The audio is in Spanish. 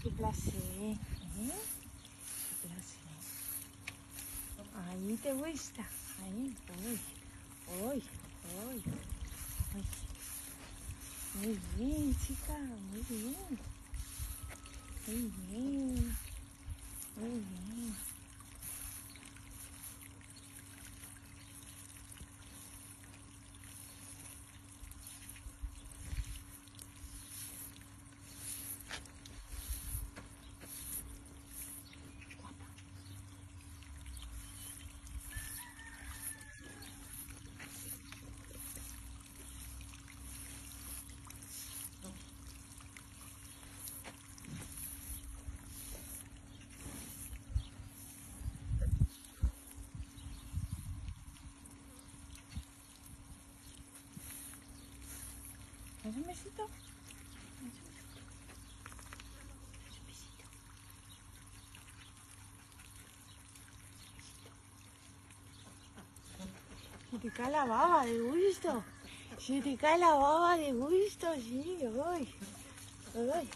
que aqui Que placer. Né? Aí então, te gusta. Aí, oi, oi, oi, oi. Muito bem, chica. Muito bem. Muito bem. Muito bem. ¿Das un besito? ¿Das un besito? ¿Das un besito? Se te cae la baba de gusto. Se te cae la baba de gusto, sí. Uy. Uy.